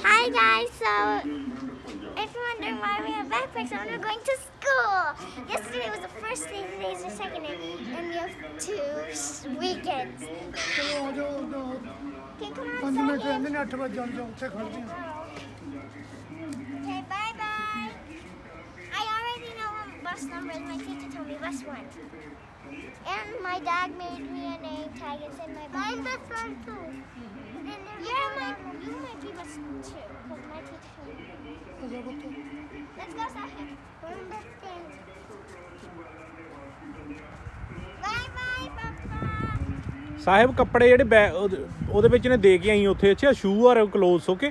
Hi guys, so if you're wondering why we have backpacks, so we're going to school. Yesterday was the first day, today is the second day, and we have two weekends. Okay, come on, second. Okay, bye bye. I already know what bus number is. My teacher told me bus one. And my dad made me big tigers in my backyard. I'm best friend too. You're my, you might be best too, because my teacher. Let's go outside. We're best friends. Bye bye, Papa. ਸਾਹਿਬ ਕੱਪੜੇ ਜਿਹੜੇ ਉਹਦੇ ਵਿੱਚ ਨੇ ਦੇ ਕੇ ਆਈ ਉੱਥੇ ਅੱਛਾ shoe R close okay